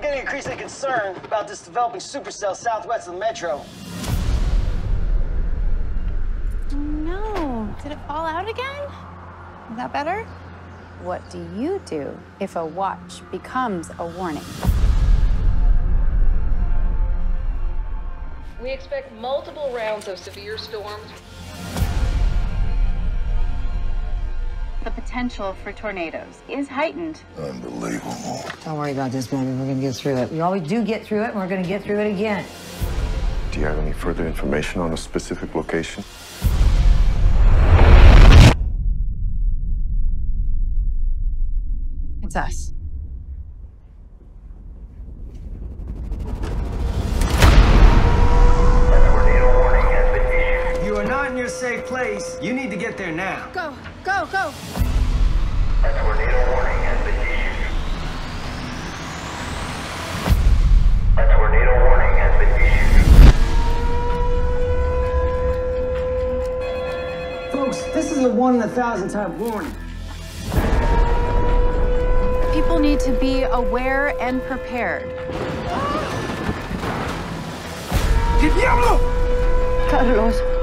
getting increasingly concerned about this developing supercell southwest of the metro. No. Did it fall out again? Is that better? What do you do if a watch becomes a warning? We expect multiple rounds of severe storms. Potential for tornadoes is heightened. Unbelievable. Don't worry about this, baby. We're gonna get through it. We always do get through it, and we're gonna get through it again. Do you have any further information on a specific location? It's us. You are not in your safe place. You need to get there now. Go, go, go. Folks, this is a one in a thousand time warning. People need to be aware and prepared. Carlos. Everybody up!